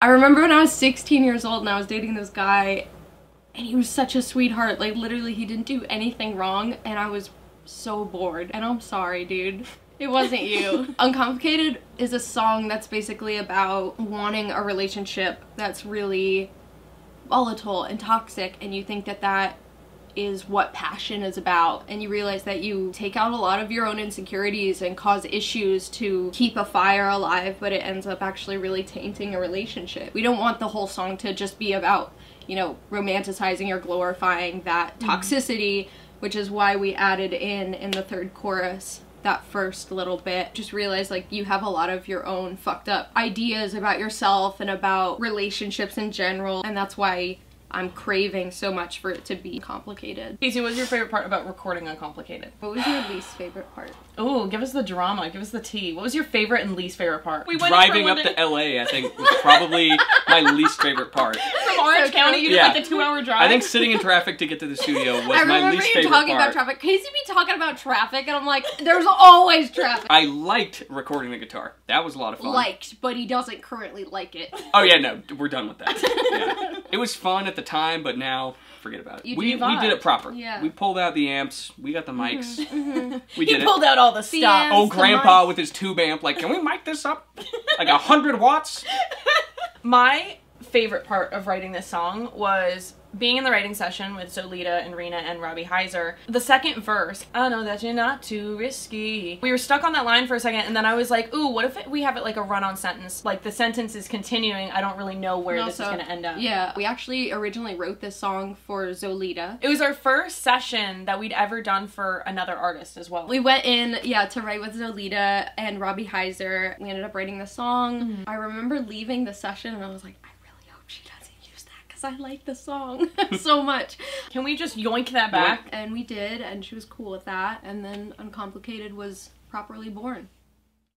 I remember when I was 16 years old and I was dating this guy and he was such a sweetheart. Like literally he didn't do anything wrong and I was so bored. And I'm sorry, dude. It wasn't you. Uncomplicated is a song that's basically about wanting a relationship that's really volatile and toxic and you think that that is what passion is about and you realize that you take out a lot of your own insecurities and cause issues to keep a fire alive but it ends up actually really tainting a relationship. We don't want the whole song to just be about, you know, romanticizing or glorifying that mm-hmm. toxicity, mm. which is why we added in in the third chorus that first little bit just realize like you have a lot of your own fucked up ideas about yourself and about relationships in general and that's why I'm craving so much for it to be complicated. Casey, what was your favorite part about recording Uncomplicated? What was your least favorite part? Oh, give us the drama. Give us the tea. What was your favorite and least favorite part? We Driving up to LA, I think, was probably my least favorite part. From Orange so County, you yeah. did like the two-hour drive. I think sitting in traffic to get to the studio was my least favorite part. I remember you talking about traffic. Casey be talking about traffic, and I'm like, there's always traffic. I liked recording the guitar. That was a lot of fun. Liked, but he doesn't currently like it. Oh yeah, no, we're done with that. Yeah. It was fun at the time, but now now, forget about it. You we we did it proper. Yeah. We pulled out the amps. We got the mm-hmm, mics. Mm-hmm. We did he pulled out all the stuff. oh, Grandpa with his tube amp. Like, can we mic this up? Like a hundred watts. My favorite part of writing this song was being in the writing session with Zolita and Rena and Robbie Heiser, the second verse, I know that you're not too risky. We were stuck on that line for a second and then I was like, ooh, what if it, we have it like a run-on sentence? Like the sentence is continuing, I don't really know where this is gonna end up. Yeah, we actually originally wrote this song for Zolita. It was our first session that we'd ever done for another artist as well. We went in, yeah, to write with Zolita and Robbie Heiser. We ended up writing the song. Mm -hmm. I remember leaving the session and I was like, because I like the song so much. Can we just yoink that back? And we did, and she was cool with that. And then Uncomplicated was properly born.